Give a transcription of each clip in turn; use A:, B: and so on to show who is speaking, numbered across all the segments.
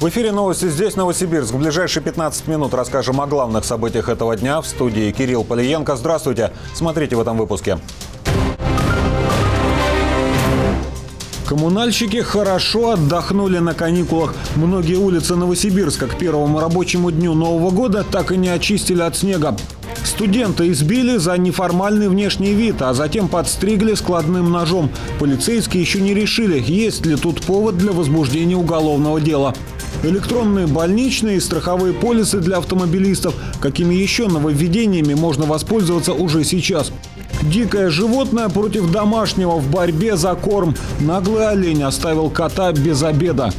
A: В эфире новости здесь, Новосибирск. В ближайшие 15 минут расскажем о главных событиях этого дня. В студии Кирилл Полиенко. Здравствуйте. Смотрите в этом выпуске. Коммунальщики хорошо отдохнули на каникулах. Многие улицы Новосибирска к первому рабочему дню Нового года так и не очистили от снега. Студента избили за неформальный внешний вид, а затем подстригли складным ножом. Полицейские еще не решили, есть ли тут повод для возбуждения уголовного дела. Электронные больничные и страховые полисы для автомобилистов. Какими еще нововведениями можно воспользоваться уже сейчас? Дикое животное против домашнего в борьбе за корм. Наглый олень оставил кота без обеда.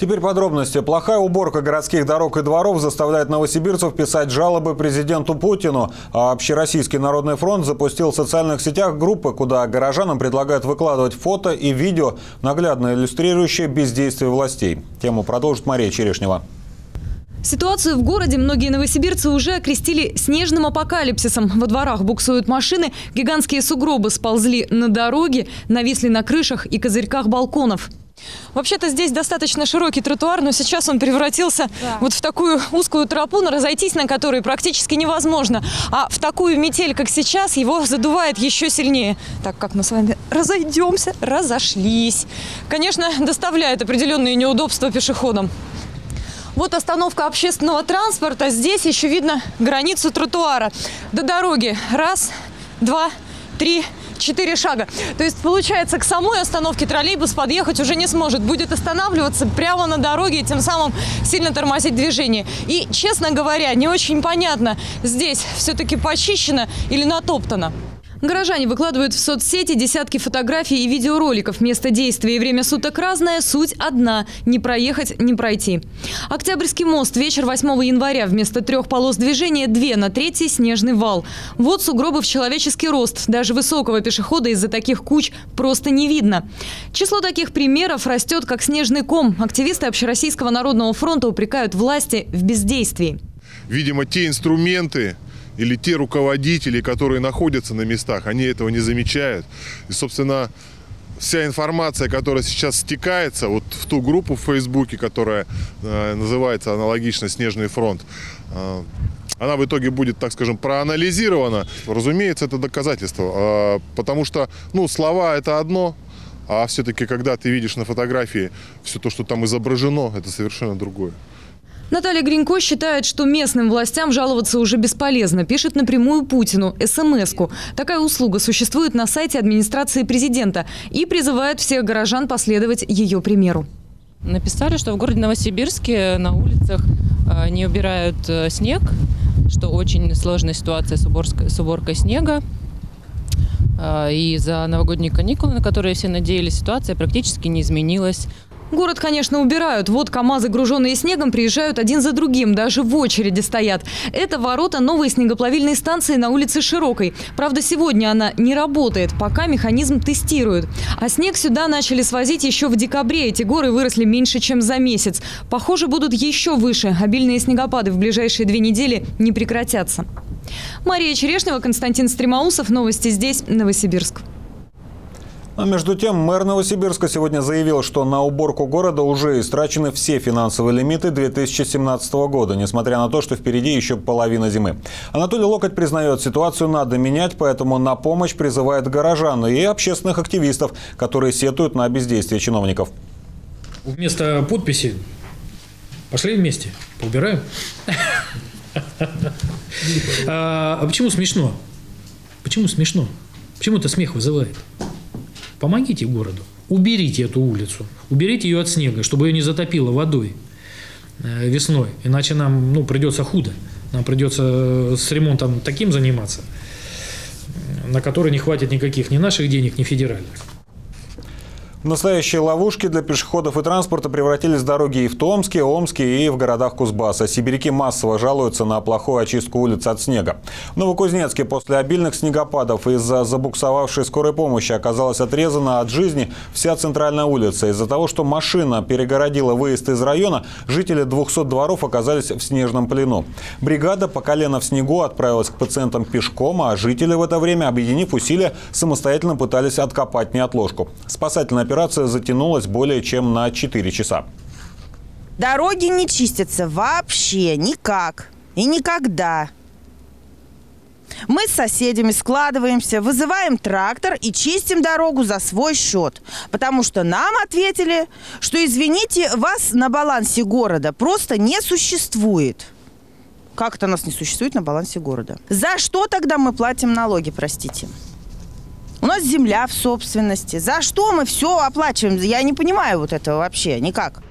A: Теперь подробности. Плохая уборка городских дорог и дворов заставляет новосибирцев писать жалобы президенту Путину. А Общероссийский народный фронт запустил в социальных сетях группы, куда горожанам предлагают выкладывать фото и видео, наглядно иллюстрирующие бездействие властей. Тему продолжит Мария Черешнева.
B: Ситуацию в городе многие новосибирцы уже окрестили снежным апокалипсисом. Во дворах буксуют машины, гигантские сугробы сползли на дороге, нависли на крышах и козырьках балконов. Вообще-то здесь достаточно широкий тротуар, но сейчас он превратился да. вот в такую узкую тропу, на разойтись на которой практически невозможно. А в такую метель, как сейчас, его задувает еще сильнее. Так как мы с вами разойдемся, разошлись. Конечно, доставляет определенные неудобства пешеходам. Вот остановка общественного транспорта. Здесь еще видно границу тротуара. До дороги. Раз, два, три, четыре шага. То есть, получается, к самой остановке троллейбус подъехать уже не сможет. Будет останавливаться прямо на дороге и тем самым сильно тормозить движение. И, честно говоря, не очень понятно, здесь все-таки почищено или натоптано. Горожане выкладывают в соцсети десятки фотографий и видеороликов. Место действия и время суток разное, суть одна – не проехать, не пройти. Октябрьский мост. Вечер 8 января. Вместо трех полос движения – две, на третий – снежный вал. Вот сугробы в человеческий рост. Даже высокого пешехода из-за таких куч просто не видно. Число таких примеров растет, как снежный ком. Активисты Общероссийского народного фронта упрекают власти в бездействии.
C: Видимо, те инструменты, или те руководители, которые находятся на местах, они этого не замечают. И, собственно, вся информация, которая сейчас стекается вот в ту группу в Фейсбуке, которая э, называется аналогично «Снежный фронт», э, она в итоге будет, так скажем, проанализирована. Разумеется, это доказательство, э, потому что, ну, слова – это одно, а все-таки, когда ты видишь на фотографии все то, что там изображено, это совершенно другое.
B: Наталья Гринько считает, что местным властям жаловаться уже бесполезно. Пишет напрямую Путину смс-ку. Такая услуга существует на сайте администрации президента и призывает всех горожан последовать ее примеру.
D: Написали, что в городе Новосибирске на улицах а, не убирают э, снег, что очень сложная ситуация с уборкой, с уборкой снега. А, и за новогодние каникулы, на которые все надеялись, ситуация практически не изменилась.
B: Город, конечно, убирают. Вот КАМАЗы, груженные снегом, приезжают один за другим, даже в очереди стоят. Это ворота новой снегоплавильной станции на улице Широкой. Правда, сегодня она не работает, пока механизм тестируют. А снег сюда начали свозить еще в декабре. Эти горы выросли меньше, чем за месяц. Похоже, будут еще выше. Обильные снегопады в ближайшие две недели не прекратятся. Мария Черешнева, Константин Стремаусов. Новости здесь, Новосибирск.
A: А между тем, мэр Новосибирска сегодня заявил, что на уборку города уже истрачены все финансовые лимиты 2017 года, несмотря на то, что впереди еще половина зимы. Анатолий Локоть признает, ситуацию надо менять, поэтому на помощь призывает горожан и общественных активистов, которые сетуют на бездействие чиновников.
E: Вместо подписи пошли вместе, поубираем. А, а почему смешно? Почему смешно? Почему это смех вызывает? Помогите городу. Уберите эту улицу. Уберите ее от снега, чтобы ее не затопило водой э, весной. Иначе нам ну, придется худо. Нам придется э, с ремонтом таким заниматься, на который не хватит никаких ни наших денег, ни федеральных.
A: Настоящие ловушки для пешеходов и транспорта превратились дороги и в Томске, Омске и в городах Кузбасса. Сибиряки массово жалуются на плохую очистку улиц от снега. В Новокузнецке после обильных снегопадов из-за забуксовавшей скорой помощи оказалась отрезана от жизни вся центральная улица. Из-за того, что машина перегородила выезд из района, жители 200 дворов оказались в снежном плену. Бригада по колено в снегу отправилась к пациентам пешком, а жители в это время, объединив усилия, самостоятельно пытались откопать неотложку. Спасательная операция затянулась более чем на 4 часа.
F: Дороги не чистятся вообще никак и никогда. Мы с соседями складываемся, вызываем трактор и чистим дорогу за свой счет. Потому что нам ответили, что, извините, вас на балансе города просто не существует. Как это нас не существует на балансе города? За что тогда мы платим налоги, простите? Нас земля в собственности. За что мы все оплачиваем? Я не понимаю вот этого вообще никак.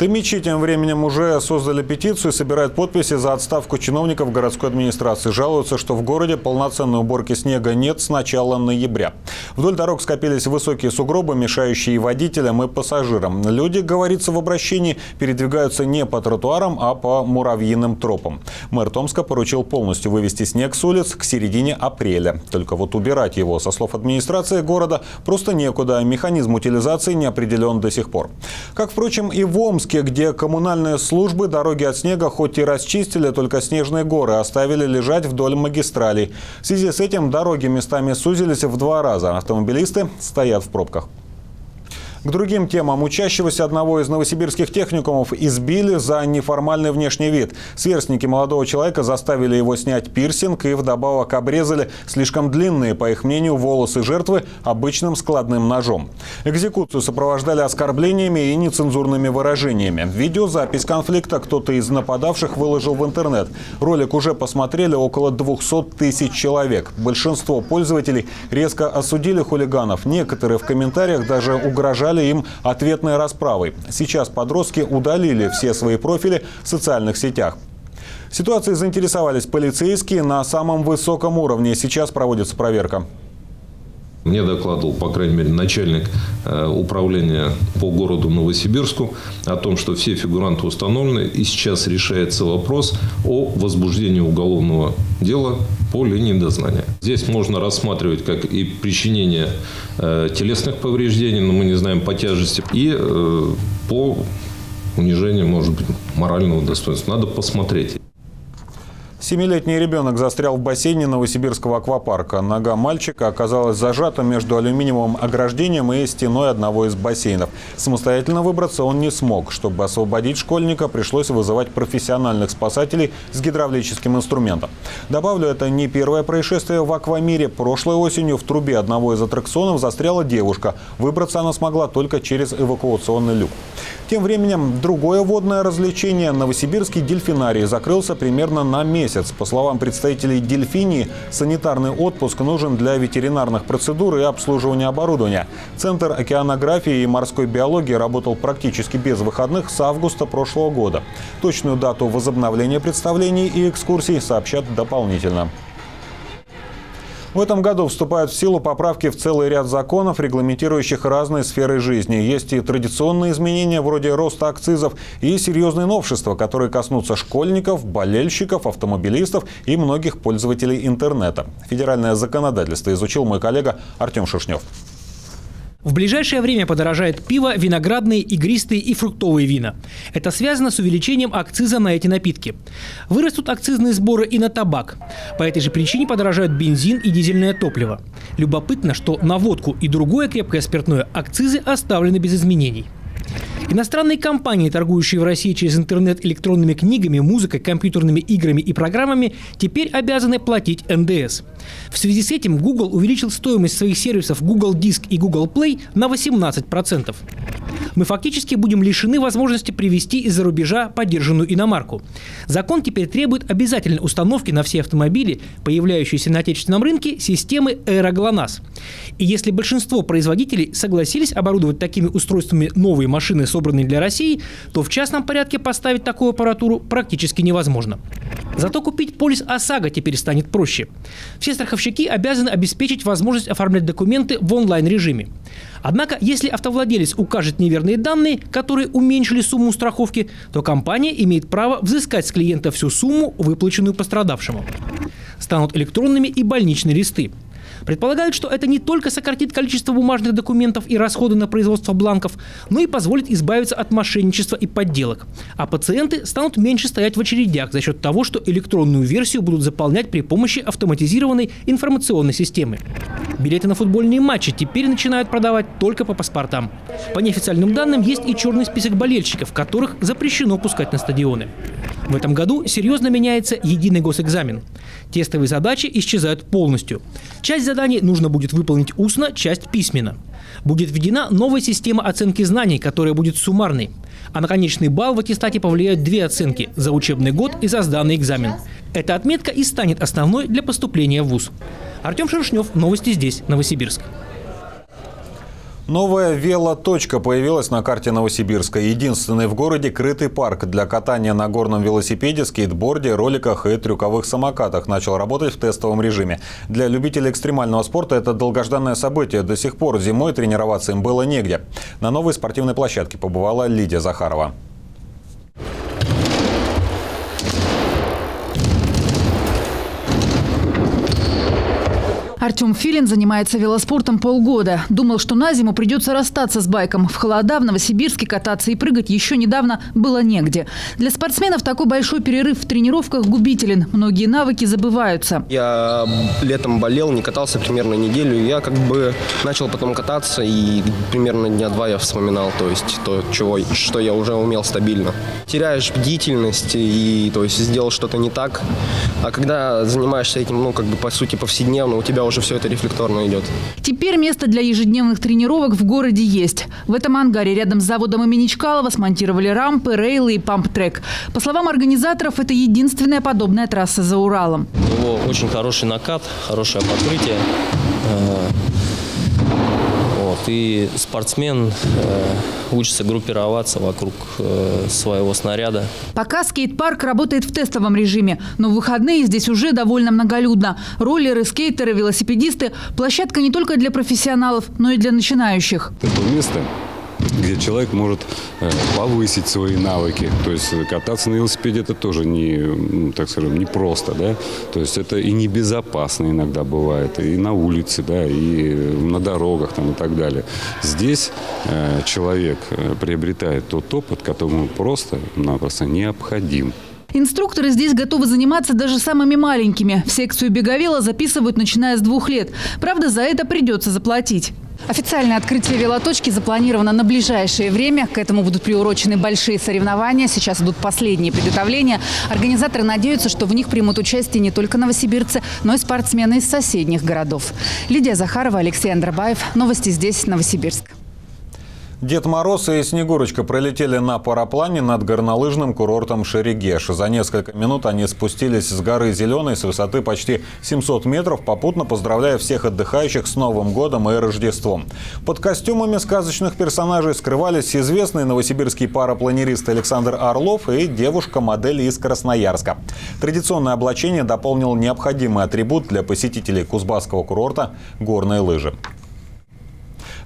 A: Тымичи тем временем уже создали петицию и собирают подписи за отставку чиновников городской администрации. Жалуются, что в городе полноценной уборки снега нет с начала ноября. Вдоль дорог скопились высокие сугробы, мешающие водителям и пассажирам. Люди, говорится в обращении, передвигаются не по тротуарам, а по муравьиным тропам. Мэр Томска поручил полностью вывести снег с улиц к середине апреля. Только вот убирать его, со слов администрации города, просто некуда. Механизм утилизации не определен до сих пор. Как, впрочем, и в Омске Иркутске, где коммунальные службы дороги от снега хоть и расчистили, только снежные горы оставили лежать вдоль магистралей. В связи с этим дороги местами сузились в два раза. Автомобилисты стоят в пробках. К другим темам. Учащегося одного из новосибирских техникумов избили за неформальный внешний вид. Сверстники молодого человека заставили его снять пирсинг и вдобавок обрезали слишком длинные, по их мнению, волосы жертвы обычным складным ножом. Экзекуцию сопровождали оскорблениями и нецензурными выражениями. Видеозапись конфликта кто-то из нападавших выложил в интернет. Ролик уже посмотрели около 200 тысяч человек. Большинство пользователей резко осудили хулиганов. Некоторые в комментариях даже угрожали угрожали им ответной расправой. Сейчас подростки удалили все свои профили в социальных сетях. Ситуацией заинтересовались полицейские на самом высоком уровне. Сейчас проводится проверка.
G: Мне докладывал, по крайней мере, начальник э, управления по городу Новосибирску о том, что все фигуранты установлены, и сейчас решается вопрос о возбуждении уголовного дела по линии дознания. Здесь можно рассматривать как и причинение э, телесных повреждений, но мы не знаем по тяжести, и э, по унижению, может быть, морального достоинства. Надо посмотреть.
A: Семилетний ребенок застрял в бассейне Новосибирского аквапарка. Нога мальчика оказалась зажата между алюминиевым ограждением и стеной одного из бассейнов. Самостоятельно выбраться он не смог. Чтобы освободить школьника, пришлось вызывать профессиональных спасателей с гидравлическим инструментом. Добавлю, это не первое происшествие в аквамире. Прошлой осенью в трубе одного из аттракционов застряла девушка. Выбраться она смогла только через эвакуационный люк. Тем временем другое водное развлечение – Новосибирский дельфинарий закрылся примерно на месяц. По словам представителей дельфинии, санитарный отпуск нужен для ветеринарных процедур и обслуживания оборудования. Центр океанографии и морской биологии работал практически без выходных с августа прошлого года. Точную дату возобновления представлений и экскурсий сообщат дополнительно. В этом году вступают в силу поправки в целый ряд законов, регламентирующих разные сферы жизни. Есть и традиционные изменения вроде роста акцизов, и серьезные новшества, которые коснутся школьников, болельщиков, автомобилистов и многих пользователей интернета. Федеральное законодательство изучил мой коллега Артем Шишнев.
H: В ближайшее время подорожает пиво, виноградные, игристые и фруктовые вина. Это связано с увеличением акциза на эти напитки. Вырастут акцизные сборы и на табак. По этой же причине подорожают бензин и дизельное топливо. Любопытно, что на водку и другое крепкое спиртное акцизы оставлены без изменений. Иностранные компании, торгующие в России через интернет электронными книгами, музыкой, компьютерными играми и программами, теперь обязаны платить НДС. В связи с этим Google увеличил стоимость своих сервисов Google Диск и Google Play на 18%. Мы фактически будем лишены возможности привезти из-за рубежа поддержанную иномарку. Закон теперь требует обязательной установки на все автомобили, появляющиеся на отечественном рынке, системы Aeroglonasс. И если большинство производителей согласились оборудовать такими устройствами новые машины с собранный для России, то в частном порядке поставить такую аппаратуру практически невозможно. Зато купить полис ОСАГО теперь станет проще. Все страховщики обязаны обеспечить возможность оформлять документы в онлайн-режиме. Однако, если автовладелец укажет неверные данные, которые уменьшили сумму страховки, то компания имеет право взыскать с клиента всю сумму, выплаченную пострадавшему. Станут электронными и больничные листы. Предполагают, что это не только сократит количество бумажных документов и расходы на производство бланков, но и позволит избавиться от мошенничества и подделок. А пациенты станут меньше стоять в очередях за счет того, что электронную версию будут заполнять при помощи автоматизированной информационной системы. Билеты на футбольные матчи теперь начинают продавать только по паспортам. По неофициальным данным, есть и черный список болельщиков, которых запрещено пускать на стадионы. В этом году серьезно меняется единый госэкзамен. Тестовые задачи исчезают полностью. Часть заданий нужно будет выполнить устно, часть письменно. Будет введена новая система оценки знаний, которая будет суммарной. А на конечный балл в аттестате повлияют две оценки – за учебный год и за сданный экзамен. Эта отметка и станет основной для поступления в ВУЗ. Артем Шершнев, новости здесь, Новосибирск.
A: Новая велоточка появилась на карте Новосибирска. Единственный в городе крытый парк для катания на горном велосипеде, скейтборде, роликах и трюковых самокатах начал работать в тестовом режиме. Для любителей экстремального спорта это долгожданное событие. До сих пор зимой тренироваться им было негде. На новой спортивной площадке побывала Лидия Захарова.
I: Артем Филин занимается велоспортом полгода. Думал, что на зиму придется расстаться с байком. В холода в Новосибирске кататься и прыгать еще недавно было негде. Для спортсменов такой большой перерыв в тренировках губителен. Многие навыки забываются.
J: Я летом болел, не катался примерно неделю. Я как бы начал потом кататься и примерно дня два я вспоминал, то есть то, чего, что я уже умел стабильно. Теряешь бдительность и то есть сделал что-то не так. А когда занимаешься этим, ну как бы по сути повседневно, у тебя уже все это рефлекторно идет.
I: Теперь место для ежедневных тренировок в городе есть. В этом ангаре рядом с заводом имени Чкалова смонтировали рампы, рейлы и памп-трек. По словам организаторов, это единственная подобная трасса за Уралом.
K: У него очень хороший накат, хорошее покрытие. И спортсмен э, учится группироваться вокруг э, своего снаряда.
I: Пока скейт-парк работает в тестовом режиме, но в выходные здесь уже довольно многолюдно. Роллеры, скейтеры, велосипедисты – площадка не только для профессионалов, но и для начинающих.
L: Это место, где человек может э, повысить свои навыки. То есть кататься на велосипеде это тоже не, так скажем, не просто, да. То есть это и небезопасно иногда бывает, и на улице, да, и на дорогах там и так далее. Здесь э, человек э, приобретает тот опыт, который ему просто-напросто необходим.
I: Инструкторы здесь готовы заниматься даже самыми маленькими. В секцию беговела записывают, начиная с двух лет. Правда, за это придется заплатить. Официальное открытие велоточки запланировано на ближайшее время. К этому будут приурочены большие соревнования. Сейчас идут последние приготовления. Организаторы надеются, что в них примут участие не только новосибирцы, но и спортсмены из соседних городов. Лидия Захарова, Алексей Андробаев. Новости здесь, Новосибирск.
A: Дед Мороз и Снегурочка пролетели на параплане над горнолыжным курортом Шерегеш. За несколько минут они спустились с горы Зеленой с высоты почти 700 метров, попутно поздравляя всех отдыхающих с Новым годом и Рождеством. Под костюмами сказочных персонажей скрывались известный новосибирский парапланерист Александр Орлов и девушка-модель из Красноярска. Традиционное облачение дополнил необходимый атрибут для посетителей Кузбасского курорта – горные лыжи.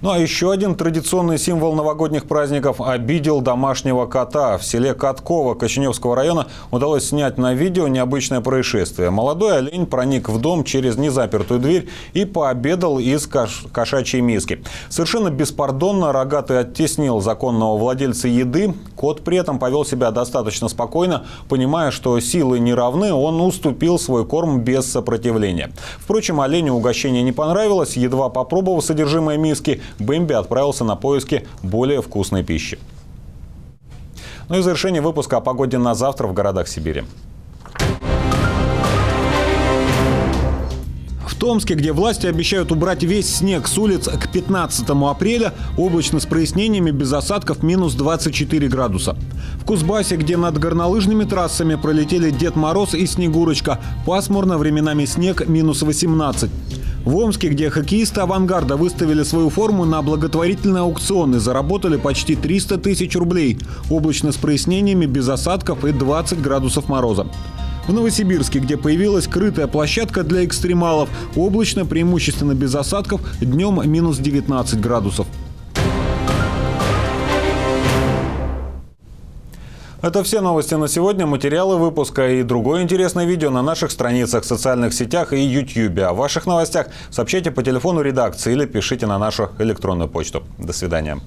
A: Ну а еще один традиционный символ новогодних праздников обидел домашнего кота. В селе Катково Коченевского района удалось снять на видео необычное происшествие. Молодой олень проник в дом через незапертую дверь и пообедал из кош... кошачьей миски. Совершенно беспардонно рогатый оттеснил законного владельца еды. Кот при этом повел себя достаточно спокойно, понимая, что силы не равны, он уступил свой корм без сопротивления. Впрочем, оленю угощение не понравилось. Едва попробовав содержимое миски, Бэмби отправился на поиски более вкусной пищи. Ну и завершение выпуска о погоде на завтра в городах Сибири. В Томске, где власти обещают убрать весь снег с улиц к 15 апреля, облачно с прояснениями без осадков минус 24 градуса. В Кузбассе, где над горнолыжными трассами пролетели Дед Мороз и Снегурочка, пасмурно, временами снег минус 18. В Омске, где хоккеисты «Авангарда» выставили свою форму на благотворительный аукцион и заработали почти 300 тысяч рублей. Облачно с прояснениями, без осадков и 20 градусов мороза. В Новосибирске, где появилась крытая площадка для экстремалов, облачно, преимущественно без осадков, днем минус 19 градусов. Это все новости на сегодня. Материалы выпуска и другое интересное видео на наших страницах, социальных сетях и YouTube. О ваших новостях сообщайте по телефону редакции или пишите на нашу электронную почту. До свидания.